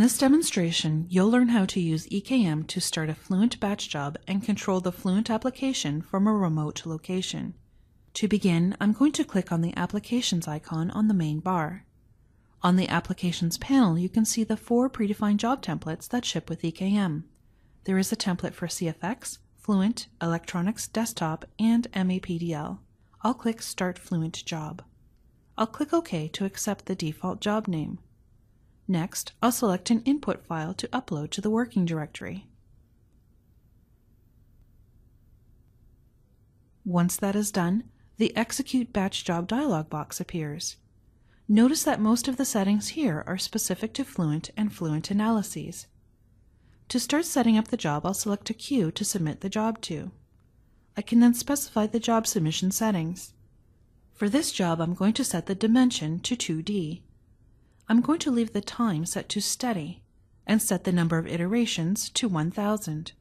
this demonstration, you'll learn how to use EKM to start a Fluent batch job and control the Fluent application from a remote location. To begin, I'm going to click on the Applications icon on the main bar. On the Applications panel, you can see the four predefined job templates that ship with EKM. There is a template for CFX, Fluent, Electronics Desktop, and MAPDL. I'll click Start Fluent Job. I'll click OK to accept the default job name. Next, I'll select an input file to upload to the working directory. Once that is done, the Execute Batch Job dialog box appears. Notice that most of the settings here are specific to Fluent and Fluent analyses. To start setting up the job, I'll select a queue to submit the job to. I can then specify the job submission settings. For this job, I'm going to set the dimension to 2D. I'm going to leave the time set to steady and set the number of iterations to 1000.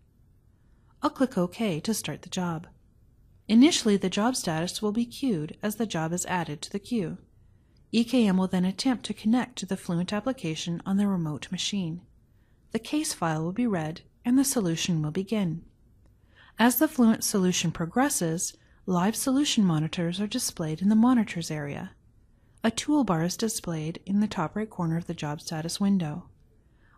I'll click OK to start the job. Initially, the job status will be queued as the job is added to the queue. EKM will then attempt to connect to the Fluent application on the remote machine. The case file will be read and the solution will begin. As the Fluent solution progresses, live solution monitors are displayed in the Monitors area. A toolbar is displayed in the top right corner of the job status window.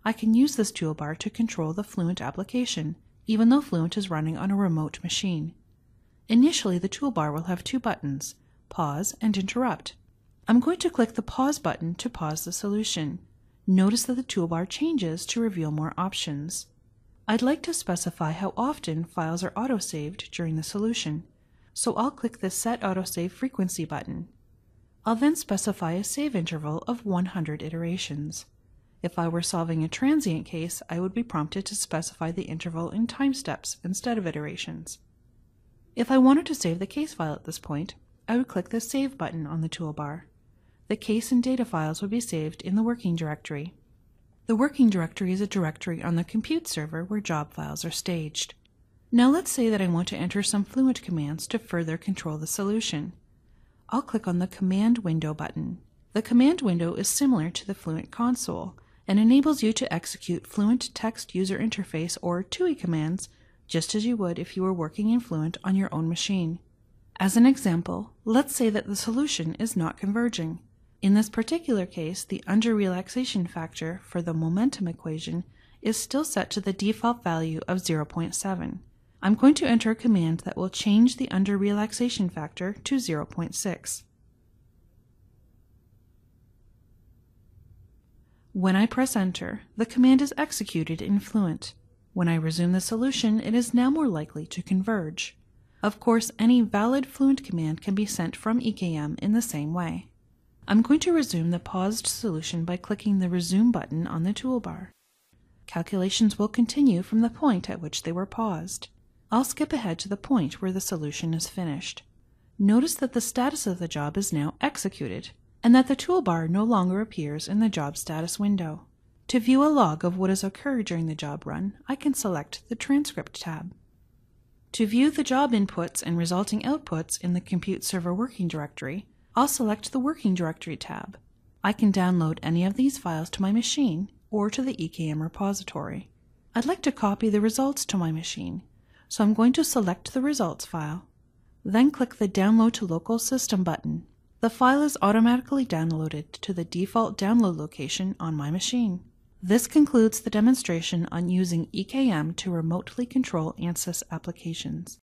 I can use this toolbar to control the Fluent application, even though Fluent is running on a remote machine. Initially, the toolbar will have two buttons, Pause and Interrupt. I'm going to click the Pause button to pause the solution. Notice that the toolbar changes to reveal more options. I'd like to specify how often files are autosaved during the solution, so I'll click the Set Autosave Frequency button. I'll then specify a save interval of 100 iterations. If I were solving a transient case, I would be prompted to specify the interval in time steps instead of iterations. If I wanted to save the case file at this point, I would click the Save button on the toolbar. The case and data files would be saved in the working directory. The working directory is a directory on the compute server where job files are staged. Now let's say that I want to enter some Fluent commands to further control the solution. I'll click on the Command Window button. The command window is similar to the Fluent console and enables you to execute Fluent Text User Interface or TUI commands just as you would if you were working in Fluent on your own machine. As an example, let's say that the solution is not converging. In this particular case, the under relaxation factor for the momentum equation is still set to the default value of 0.7. I'm going to enter a command that will change the under relaxation factor to 0.6. When I press enter, the command is executed in Fluent. When I resume the solution, it is now more likely to converge. Of course, any valid Fluent command can be sent from EKM in the same way. I'm going to resume the paused solution by clicking the Resume button on the toolbar. Calculations will continue from the point at which they were paused. I'll skip ahead to the point where the solution is finished. Notice that the status of the job is now executed, and that the toolbar no longer appears in the job status window. To view a log of what has occurred during the job run, I can select the Transcript tab. To view the job inputs and resulting outputs in the Compute Server Working Directory, I'll select the Working Directory tab. I can download any of these files to my machine or to the EKM repository. I'd like to copy the results to my machine, so I'm going to select the results file. Then click the Download to Local System button. The file is automatically downloaded to the default download location on my machine. This concludes the demonstration on using EKM to remotely control ANSYS applications.